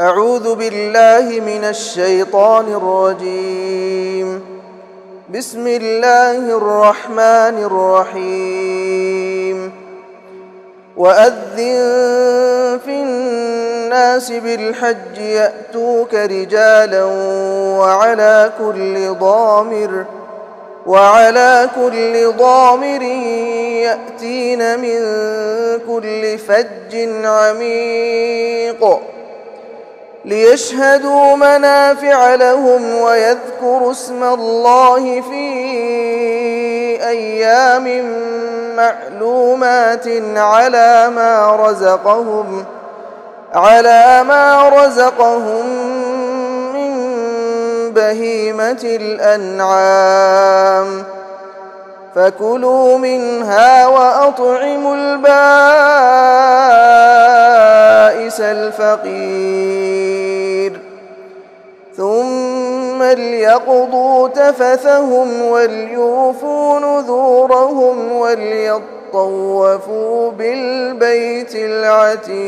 أعوذ بالله من الشيطان الرجيم. بسم الله الرحمن الرحيم. وأذن في الناس بالحج يأتوك رجالا وعلى كل ضامر وعلى كل ضامر يأتين من كل فج عميق. ليشهدوا منافع لهم ويذكروا اسم الله في أيام معلومات على ما رزقهم على ما رزقهم من بهيمة الأنعام. فكلوا منها وأطعموا البائس الفقير. ثم ليقضوا تفثهم وليوفوا نذورهم وليطوفوا بالبيت العتيق.